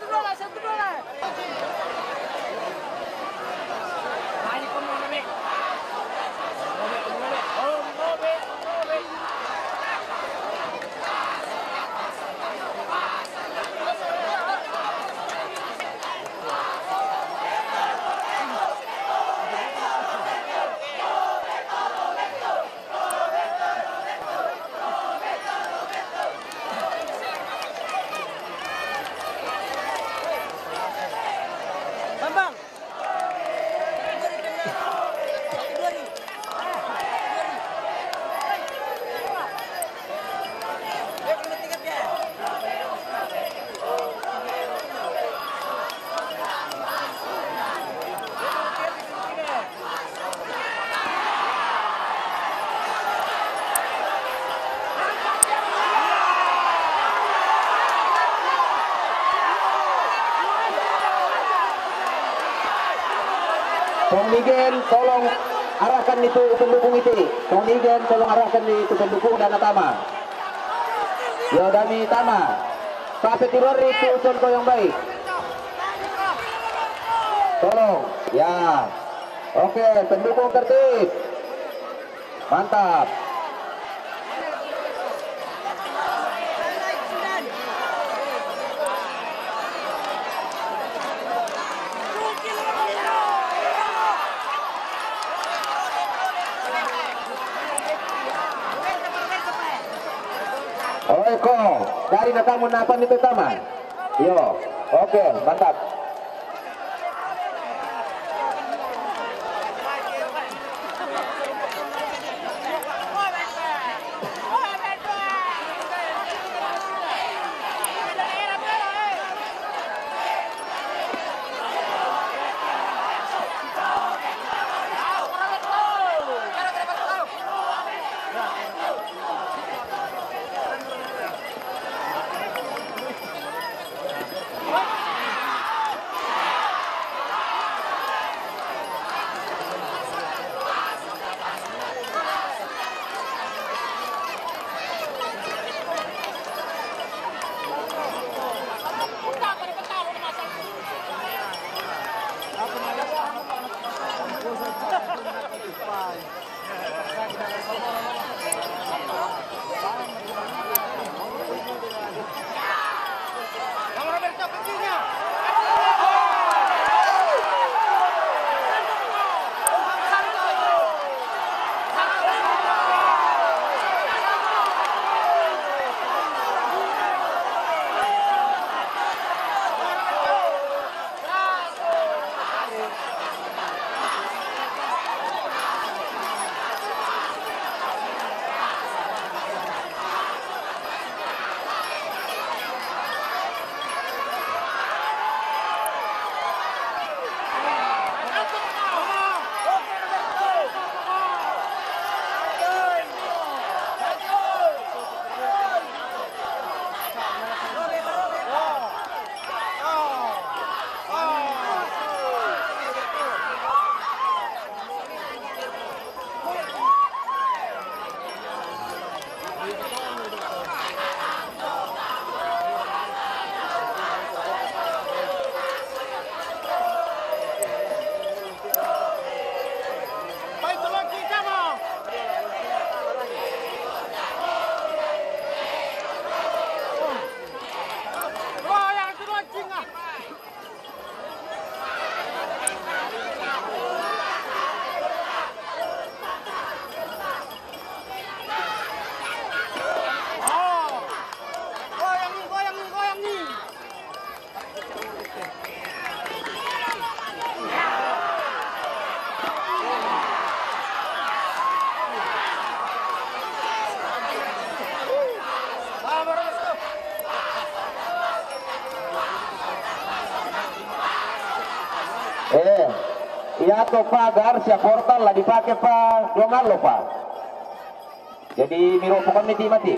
သူတို့လားဆက်သူတို့လား Miguel tolong arahkan itu pendukung itu. Kong Miguel tolong arahkan itu pendukung dan Tama. Yodami Tama. Pape Tiror itu contoh yang baik. Tolong. Ya. Oke, pendukung tertib. Mantap. Eko, dari nakamu napan itu taman. Yo, oke, mantap. Eh, iya tuh pagar siap portal lah dipakai pak dongan lo pak. Jadi miro bukan mati mati.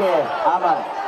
Oke, aman.